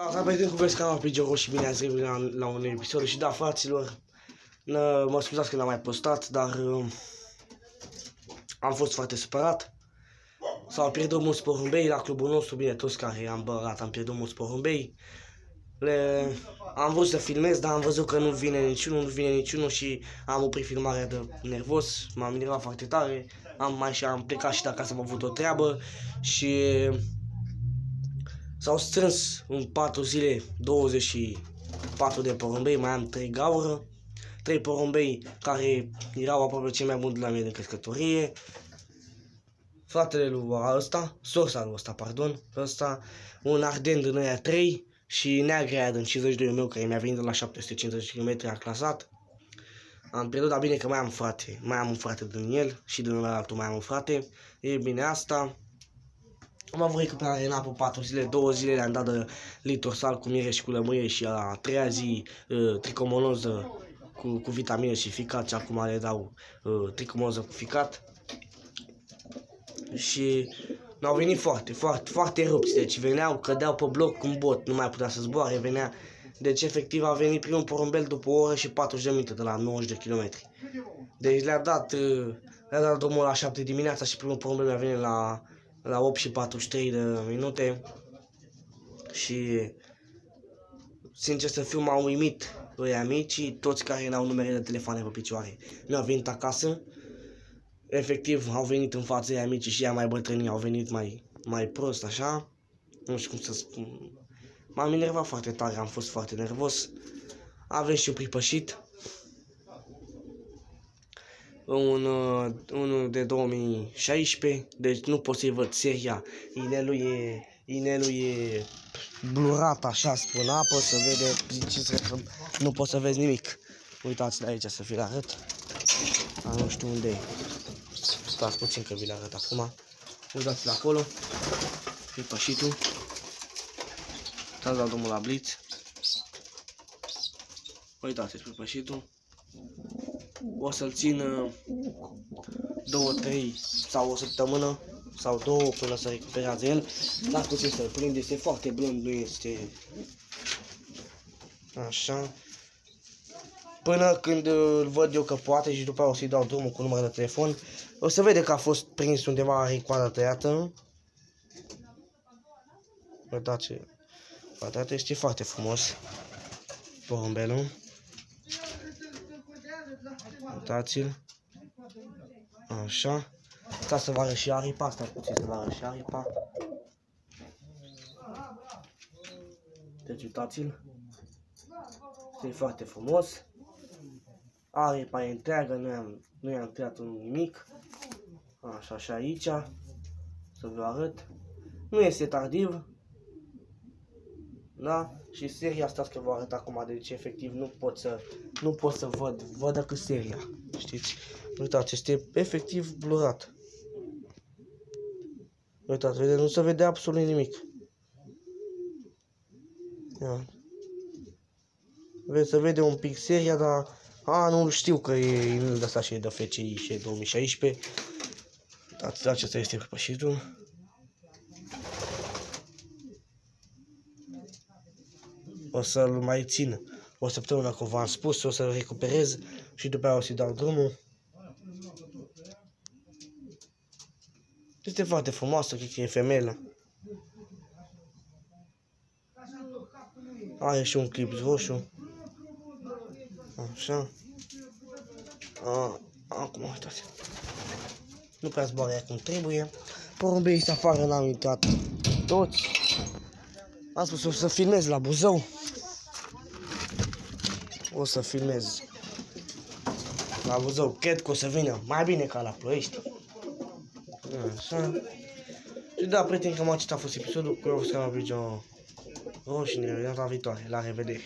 Salut, prieteni, cum vezi că am pe Gero și bine ați revenit la, la un episod și da, fraților, mă scuzați că n-am mai postat, dar uh, am fost foarte supărat. S-au pierdut mulți porumbei la clubul nostru, bine, toți care am bărat, am pierdut mulți porumbei. Le... Am vrut să filmez, dar am văzut că nu vine niciunul, nu vine niciunul și am oprit filmarea de nervos, m-am enervat foarte tare, am mai și am plecat și de acasă, am avut o treabă și S-au strâns în 4 zile 24 de porumbei, mai am 3 gaură, 3 porumbei care erau aproape cei mai buni de la mine de crescătorie. Fratele lui ăsta, sorsa lui ăsta, pardon, ăsta, un arden din aia 3 și neagra aia din 52 meu care mi-a venit de la 750 km a clasat. Am pierdut, dar bine că mai am frate, mai am un frate din el și din altul mai am un frate. E bine asta. Am avut recuperare în apă 4 zile, 2 zile le-am dat de litorsal cu miere și cu lămâie și a treia zi uh, tricomonoză cu, cu vitamine și ficat și acum le dau uh, tricomonoză cu ficat. Și n-au venit foarte, foarte, foarte rupți, deci veneau, cădeau pe bloc cu un bot, nu mai putea să zboare, venea. Deci efectiv a venit primul porumbel după o oră și 40 de minute de la 90 de kilometri. Deci le-a dat, uh, le-a dat drumul la 7 dimineața și primul porumbel mi-a venit la la 8 și 43 de minute și sincer să fiu m-au uimit lui amici, toți care n-au numere de telefoane pe picioare. Mi-au venit acasă, efectiv au venit în fața ei amici și ea mai bătrâni au venit mai, mai prost așa, nu știu cum să spun. M-am enervat foarte tare, am fost foarte nervos. Avem și pripășit, un, uh, unul de 2016, deci nu pot să-i văd seria. Inelul e, inelul e blurat așa spun apă, să vede, ziceți că nu poți să vezi nimic. Uitați de aici să vi-l arăt. A, nu știu unde e. Stați puțin că vi-l arăt acum. Uitați-l acolo. E pășitul. Uitați la drumul la blitz. Uitați-l pe pășitul o să-l țin două, trei sau o săptămână sau două până să recuperează el. Dar puțin să-l prind, este foarte blând, nu este așa. Până când îl văd eu că poate și după aceea o să-i dau drumul cu numărul de telefon. O să vede că a fost prins undeva are coada tăiată. Uitați, uitați, este foarte frumos porumbelul. Uitați-l. Așa. Ca să vă arăt și aripa, asta puțin să vă arăt și aripa. Deci uitați-l. Este foarte frumos. Aripa e întreagă, nu i-am nu i-am tăiat un nimic. Așa, așa aici. Să vă arăt. Nu este tardiv. Da? Și seria asta că vă arăt acum, deci efectiv nu pot să, nu pot să văd, văd dacă seria, știți? Uitați, este efectiv blurat. Uitați, vedeți, nu se vede absolut nimic. Ia. Vedeți, se vede un pic seria, dar... A, nu știu că e inel de asta și e de FCI și e 2016. Acesta este răpășitul. O să-l mai țin o săptămână, cum v-am spus, o să-l recuperez și după aia o să-i dau drumul. Este foarte frumoasă, cred că e femeie. Are și un clip roșu. Așa. A, acum uitați. Nu prea zboară cum trebuie. Porumbeii afară n-am intrat toți. Am spus o să filmez la Buzău o să filmez la Buzău. Cred că o să vină mai bine ca la Ploiești. Așa. Și da, prieteni, cam acesta a fost episodul cu eu, fost canalul Video și ne vedem la viitoare. La revedere!